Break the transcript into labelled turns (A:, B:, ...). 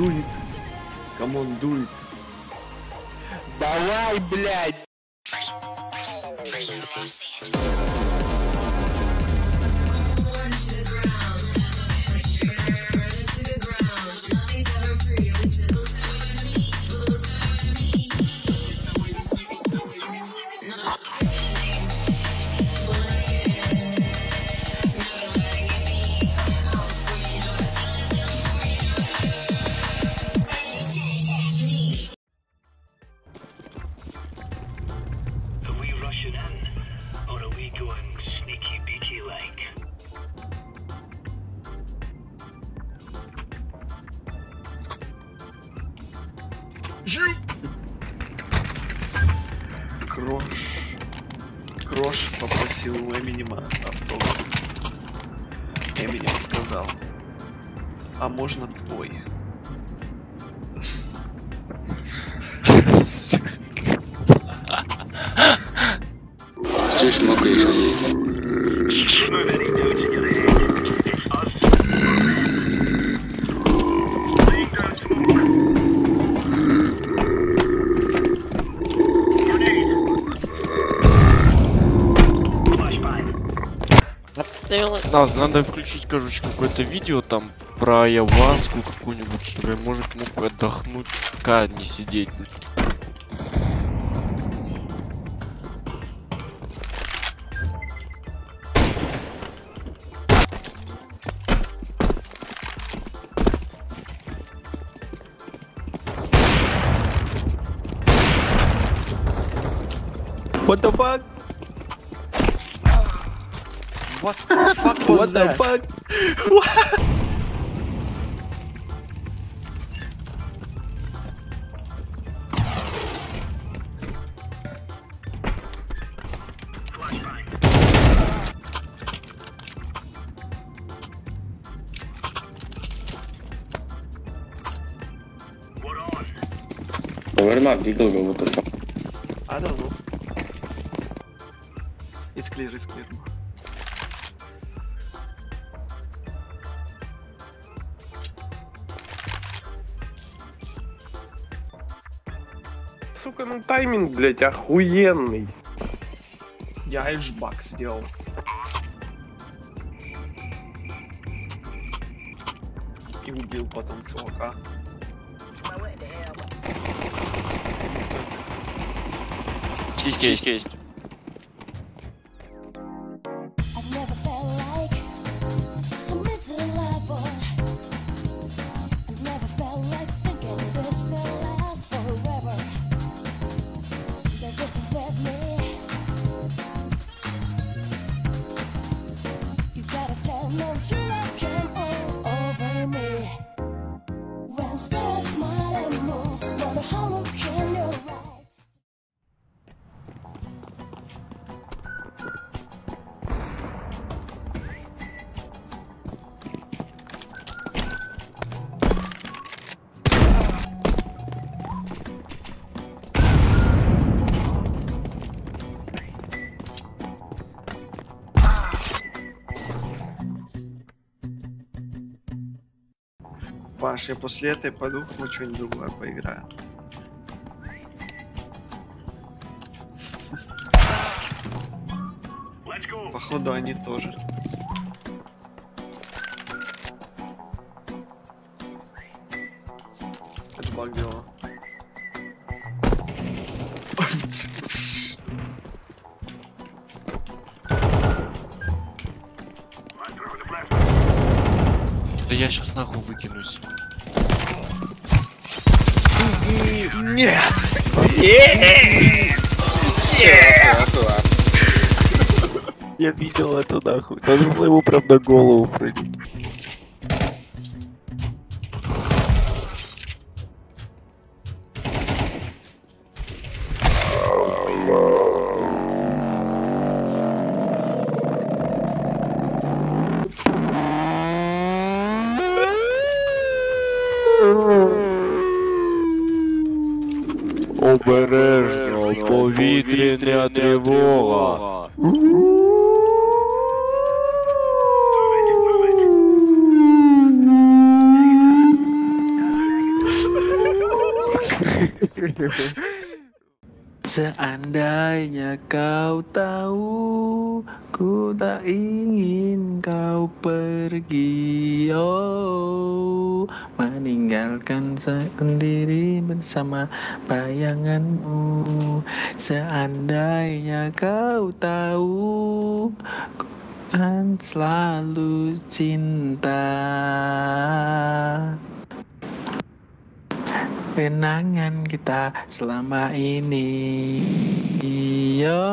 A: дует. Камон, дует.
B: Давай, блядь!
A: Крош. Крош попросил у Эминема автограф. Эминем сказал. А можно твой?
C: Здесь много еще
B: Надо, надо включить, короче, какое-то видео там про Яваску какую-нибудь, чтобы я, может, мог отдохнуть, чутка не сидеть. блин.
D: What the fuck?
A: What the fuck was
D: What
A: that?
D: fuck?
E: We're on.
C: We're not legal, go what the fuck.
A: I don't know. It's clear, it's clear.
D: Сука, ну тайминг, блядь, охуенный.
A: Я эджбак сделал. И убил потом чувака.
B: Сиськи есть, есть.
A: Паш, я после этой пойду мы что-нибудь другое поиграю. Походу они тоже. Это баг.
B: Да я сейчас нахуй выкинусь.
A: Нет!
B: Я видел это нахуй. Надо было ему прям на голову прыгнуть. Обережно, повітряна тривога.
F: Seandainya kau tahu Ku tak ingin kau pergi. Oh Meninggalkan sendiri bersama bayanganmu. Seandainya kau tahu Ku kan selalu cinta kenangan kita selama ini. Iya.